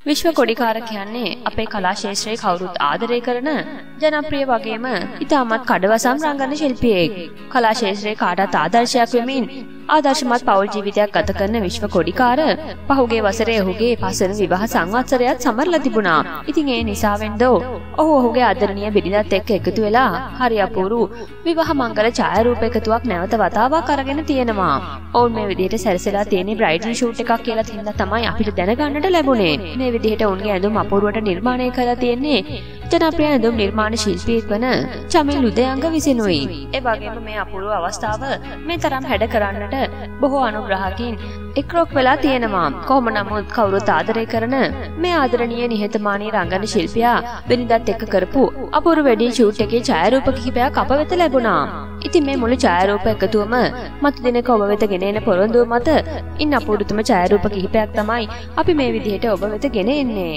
විශ්ව කොඩිකාර කියන්නේ අපේ කලා ශේෂ්ත්‍රයේ කවුරුත් ආදරය කරන ජනප්‍රිය වගේම ඉතාමත් කඩවසම් රංගන ශිල්පියෙක්. කලා ශේෂ්ත්‍රයේ කාටත් ආදර්ශයක් වෙමින් ආදර්ශමත් පවුල් ජීවිතයක් ගත කරන විශ්ව කොඩිකාර පහුගේ වසරේ ඔහුගේ පසන විවාහ සංවත්සරයත් සමරලා තිබුණා. ඉතින් ඒ නිසාවෙන්ද ඔහු ඔහුගේ ආදරණීය බිරිඳත් එක්ක එකතු වෙලා හරි අපූරු විවාහ මංගල ඡායාරූප එකතුවක් නැවත වතාවක් අරගෙන තියෙනවා. ඔවුන් මේ විදිහට සැරසෙලා තියෙන බ්‍රයිඩල් ෂූට් එකක් කියලා හින්දා තමයි අපිට දැනගන්නට ලැබුණේ. මේ විදිහට ඔවුන්ගේ ඇඳුම් අපූරුවට නිර්මාණය කරලා තියෙන්නේ. ජනප්‍රිය ඇඳුම් නිර්මාණ ශිල්පියෙක් වන චමිල් උදයංග විසිනුයි. ඒ වගේම මේ අපූර්ව අවස්ථාව මේ තරම් හැඩ කරන්නට බොහෝ අනුග්‍රහකින් එක්රොක් වෙලා තියෙනවා. කොහොම නමුත් කවුරුත් ආදරය කරන මේ ආදරණීය නිහතමානී රංගන ශිල්පියා වෙනිදාත් එක්ක කරපු අපූර්ව වෙඩින් ෂූට් එකේ ඡායාරූප කිහිපයක් අප වෙත ලැබුණා. ඉතින් මේ මුළු ඡායාරූප එකතුවම මත දිනක ඔබ වෙත ගෙන එන පොරොන්දුව මත ඉන්න අපූර්වතම ඡායාරූප කිහිපයක් තමයි අපි මේ විදිහට ඔබ වෙත ගෙන එන්නේ.